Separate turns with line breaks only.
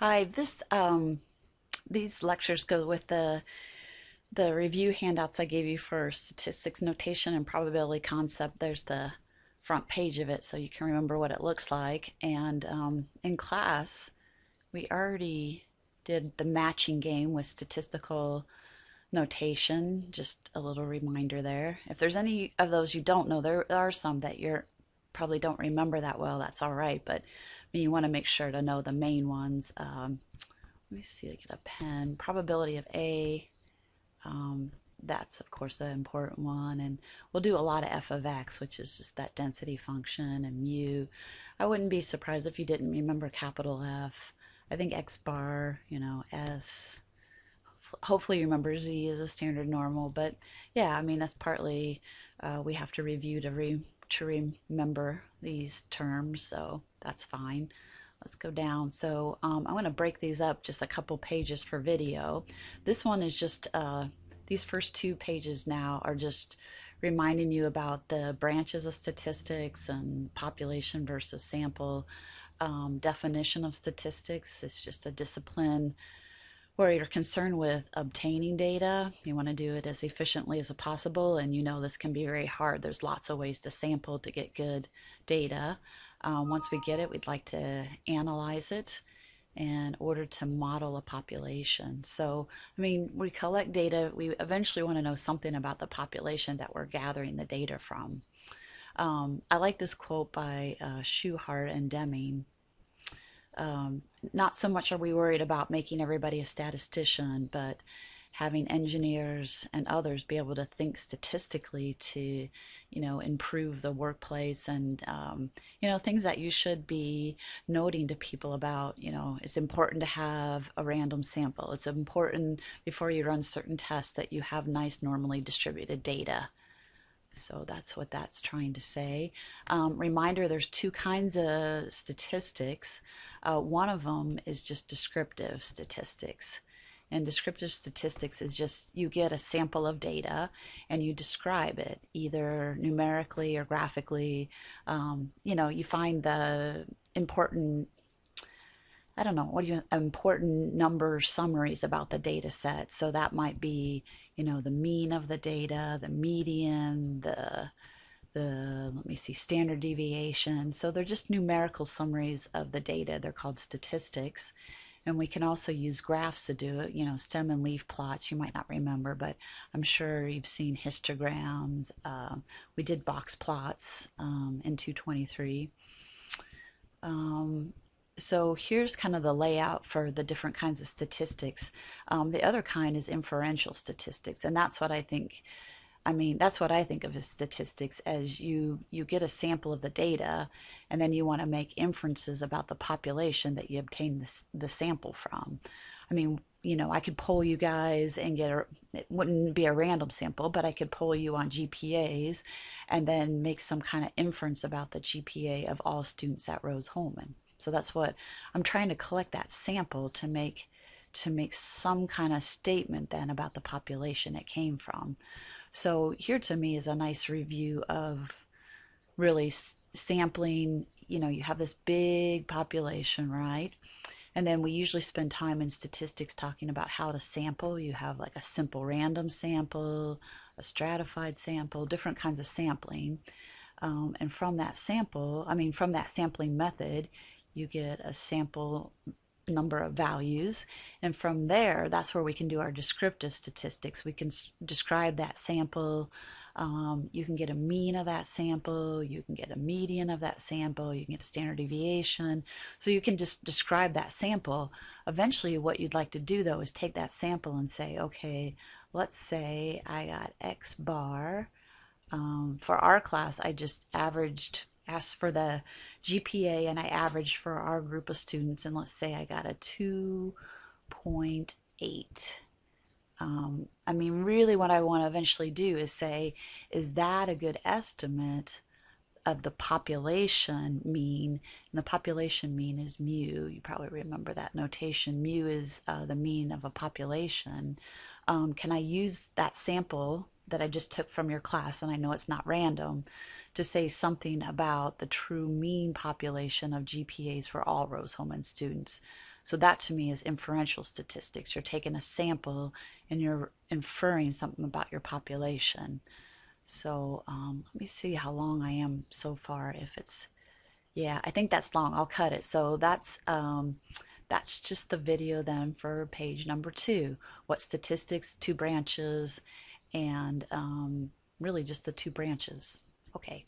Hi, this um these lectures go with the the review handouts I gave you for statistics notation and probability concept. There's the front page of it so you can remember what it looks like. And um, in class, we already did the matching game with statistical notation. Just a little reminder there. If there's any of those you don't know, there are some that you're probably don't remember that well. That's all right, but you want to make sure to know the main ones. Um, let me see, I get a pen. Probability of A. Um, that's of course the important one and we'll do a lot of f of x which is just that density function and mu I wouldn't be surprised if you didn't remember capital F I think x bar you know s hopefully you remember z is a standard normal but yeah I mean that's partly uh, we have to review to re to remember these terms so that's fine let's go down so um, I'm going to break these up just a couple pages for video this one is just uh, these first two pages now are just reminding you about the branches of statistics and population versus sample um, definition of statistics. It's just a discipline where you're concerned with obtaining data. You want to do it as efficiently as possible, and you know this can be very hard. There's lots of ways to sample to get good data. Um, once we get it, we'd like to analyze it in order to model a population. So, I mean, we collect data, we eventually want to know something about the population that we're gathering the data from. Um, I like this quote by uh, Shewhart and Deming. Um, not so much are we worried about making everybody a statistician, but having engineers and others be able to think statistically to, you know, improve the workplace and, um, you know, things that you should be noting to people about, you know, it's important to have a random sample. It's important before you run certain tests that you have nice normally distributed data. So that's what that's trying to say. Um, reminder, there's two kinds of statistics. Uh, one of them is just descriptive statistics. And descriptive statistics is just you get a sample of data and you describe it either numerically or graphically. Um, you know, you find the important I don't know, what do you important number summaries about the data set. So that might be, you know, the mean of the data, the median, the the let me see standard deviation. So they're just numerical summaries of the data. They're called statistics. And we can also use graphs to do it, you know, stem and leaf plots. You might not remember, but I'm sure you've seen histograms. Um, we did box plots um, in 223. Um, so here's kind of the layout for the different kinds of statistics. Um, the other kind is inferential statistics, and that's what I think I mean, that's what I think of as statistics as you you get a sample of the data and then you want to make inferences about the population that you obtain this, the sample from. I mean, you know, I could poll you guys and get a it wouldn't be a random sample, but I could poll you on GPAs and then make some kind of inference about the GPA of all students at Rose-Hulman. So that's what I'm trying to collect that sample to make to make some kind of statement then about the population it came from. So here to me is a nice review of really sampling. You know, you have this big population, right? And then we usually spend time in statistics talking about how to sample. You have like a simple random sample, a stratified sample, different kinds of sampling. Um, and from that sample, I mean, from that sampling method, you get a sample number of values. And from there, that's where we can do our descriptive statistics. We can describe that sample. Um, you can get a mean of that sample. You can get a median of that sample. You can get a standard deviation. So you can just describe that sample. Eventually, what you'd like to do, though, is take that sample and say, okay, let's say I got X bar. Um, for our class, I just averaged asked for the GPA and I averaged for our group of students, and let's say I got a 2.8. Um, I mean, really, what I want to eventually do is say, is that a good estimate of the population mean? And the population mean is mu. You probably remember that notation. Mu is uh, the mean of a population. Um, can I use that sample that I just took from your class, and I know it's not random, to say something about the true mean population of GPAs for all Rose-Hulman students. So that to me is inferential statistics. You're taking a sample and you're inferring something about your population. So um, let me see how long I am so far. If it's, yeah, I think that's long. I'll cut it. So that's um, that's just the video then for page number two. What statistics, two branches, and um, really just the two branches. Okay.